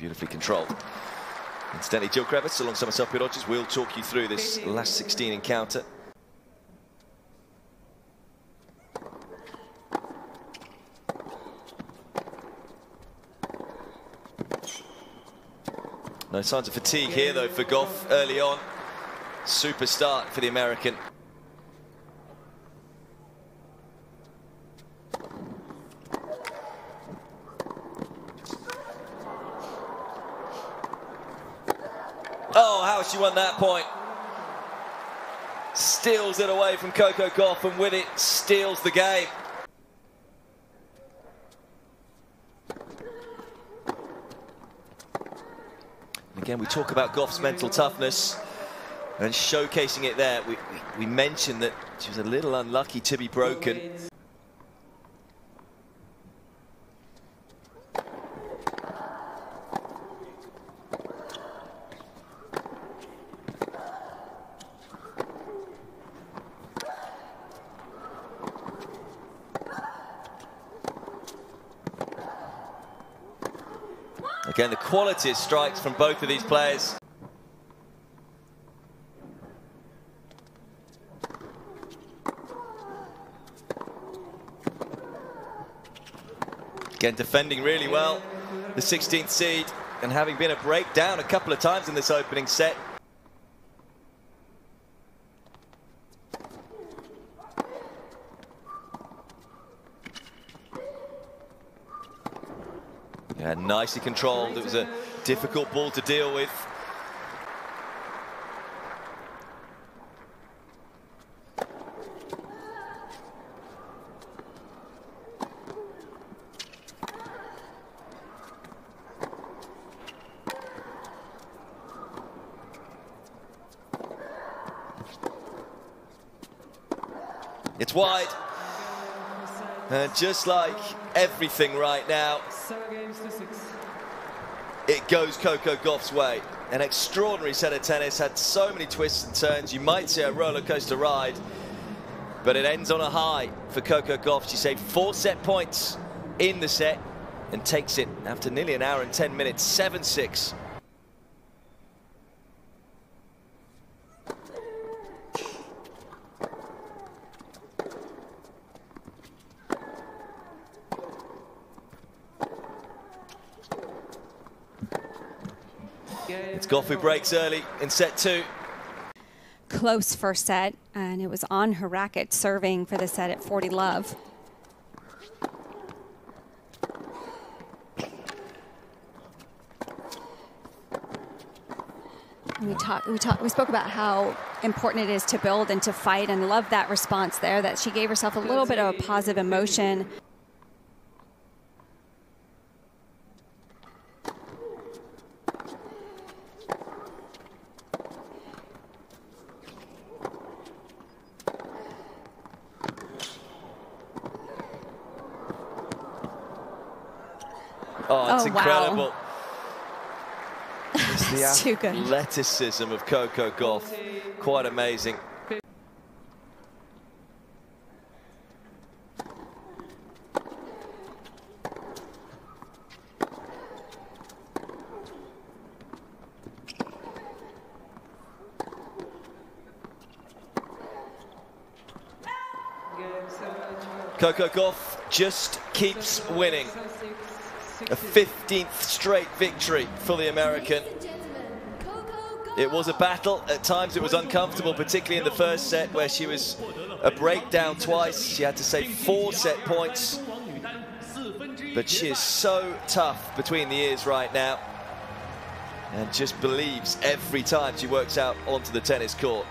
Beautifully controlled. Incidentally, Jill Krevitz alongside myself, Peter Rogers, will talk you through this last 16 encounter. No signs of fatigue here, though, for Gauff early on. Super start for the American. Oh, how she won that point. Steals it away from Coco Gauff, and with it, steals the game. Again, we talk about Gauff's mental toughness and showcasing it there. We, we, we mentioned that she was a little unlucky to be broken. Again, the quality of strikes from both of these players. Again, defending really well, the 16th seed, and having been a breakdown a couple of times in this opening set. Yeah, nicely controlled. It was a difficult ball to deal with. It's wide. And just like everything right now, it goes Coco Gauff's way. An extraordinary set of tennis, had so many twists and turns. You might say a roller coaster ride, but it ends on a high for Coco Gauff. She saved four set points in the set and takes it after nearly an hour and 10 minutes, 7-6. It's Gauff who breaks early in set two. Close first set, and it was on her racket serving for the set at 40 love. We talked. We talked. We spoke about how important it is to build and to fight, and love that response there. That she gave herself a little bit of a positive emotion. Oh, it's Oh, wow. incredible. It's the That's too athleticism of Coco Gauff. Quite amazing. Coco Gauff just keeps winning. A 15th straight victory for the American. It was a battle. At times it was uncomfortable, particularly in the first set where she was a breakdown twice. She had to save four set points. But she is so tough between the ears right now and just believes every time she works out onto the tennis court.